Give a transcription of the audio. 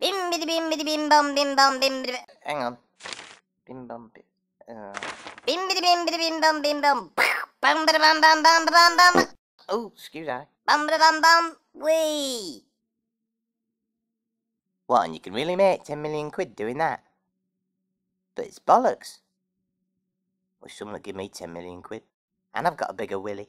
Bim bidi bim bidi bim bom bim bom bim bidi Hang on. Bim bom bim. Uh, bim bidi bim bidi bim bom bim bom. Bum bidi bum bum bum bum bum. oh, excuse me. Bum bidi bum bum. wee. What, and you can really make 10 million quid doing that? But it's bollocks. Wish someone would give me 10 million quid. And I've got a bigger willy.